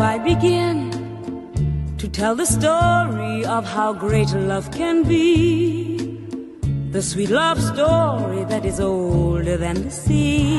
I begin to tell the story of how great love can be? The sweet love story that is older than the sea.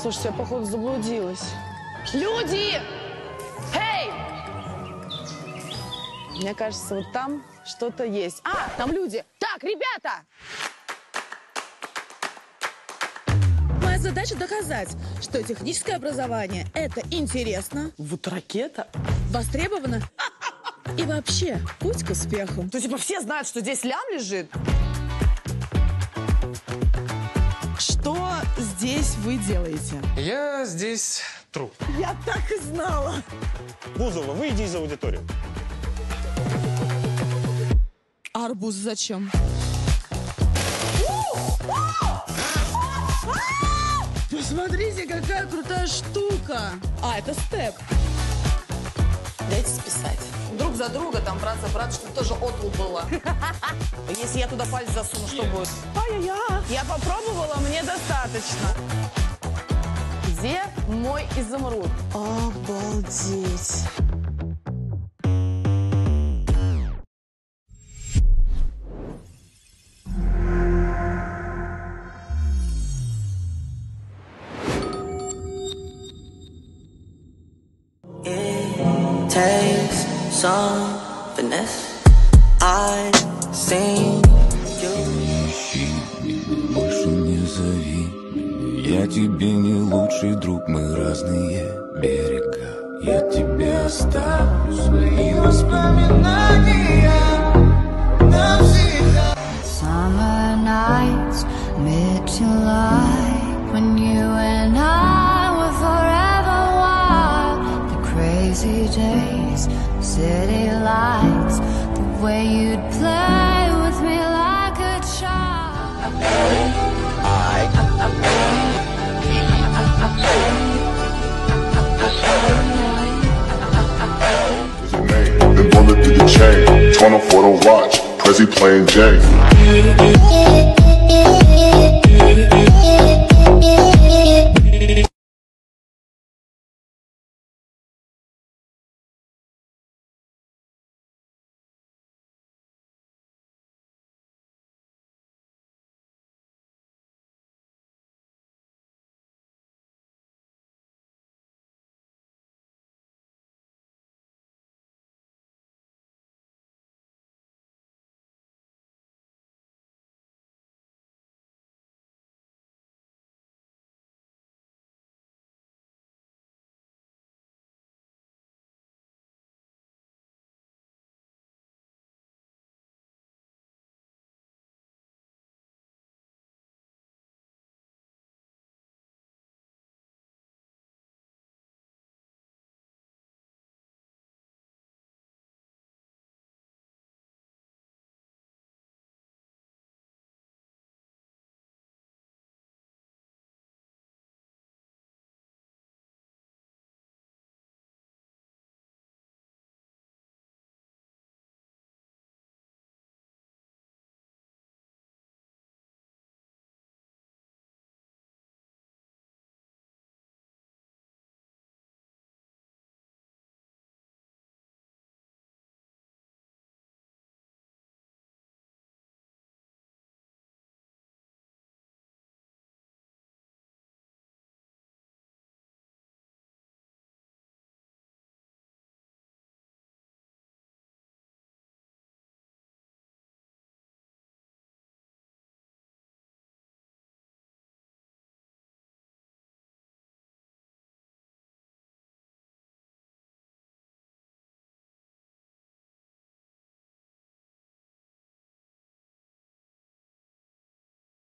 Слушайте, я, походу, заблудилась. Люди! Эй! Мне кажется, вот там что-то есть. А, там люди! Так, ребята! Моя задача доказать, что техническое образование – это интересно, Вот ракета. востребовано и вообще путь к успеху. То типа все знают, что здесь лям лежит? Вы делаете? Я здесь труп. Я так и знала. Бузова, выйди из аудитории. Арбуз зачем? Посмотрите, какая крутая штука. А, это степ. Дайте списать. Друг за друга, там брат за брат, чтобы тоже отл было. Если я туда палец засуну, что будет? Ай-яй-яй. Я попробовала, мне достаточно. Где мой изумруд? Обалдеть. takes some Больше не зови Я тебе не лучший друг Мы разные берега Я тебе оставлю Свои воспоминания Навсегда Summer nights, mid-July, when you and I were forever wild. The crazy days, city lights, the way you'd play with me like a child. Mortal Watch, Prezi playing Jay.